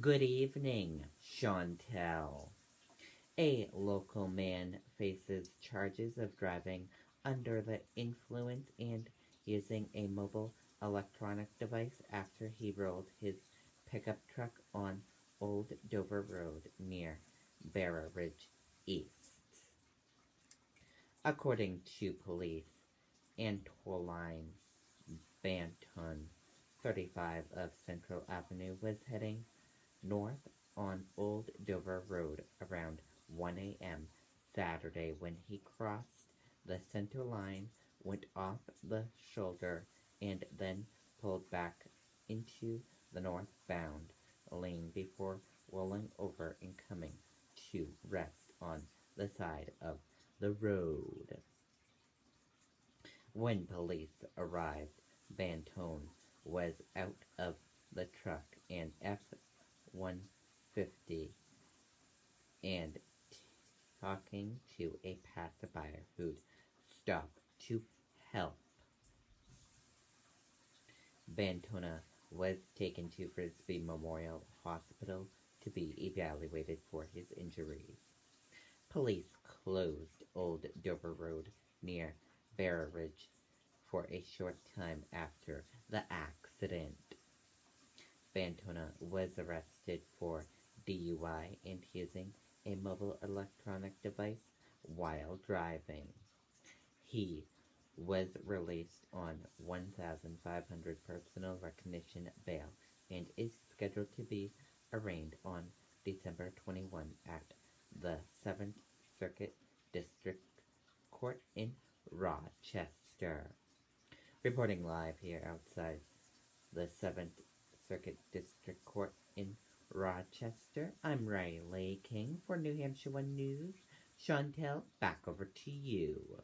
Good evening, Chantel. A local man faces charges of driving under the influence and using a mobile electronic device after he rolled his pickup truck on Old Dover Road near Barra Ridge East. According to police, Antoine Banton, 35 of Central Avenue, was heading north on Old Dover Road around 1 a.m. Saturday when he crossed the center line, went off the shoulder, and then pulled back into the northbound lane before rolling over and coming to rest on the side of the road. When police arrived, Bantone was out of the truck and F-150 and talking to a passerby who'd stopped to help. Bantona was taken to Frisbie Memorial Hospital to be evaluated for his injuries. Police closed Old Dover Road near Barra Ridge for a short time after the accident. Bantona was arrested for DUI and using a mobile electronic device while driving. He was released on 1,500 personal recognition bail and is scheduled to be arraigned on December 21 at the 7th Circuit District Court in Rochester. Reporting live here outside the 7th Circuit District Court in Rochester, I'm Riley King for New Hampshire One News. Chantel, back over to you.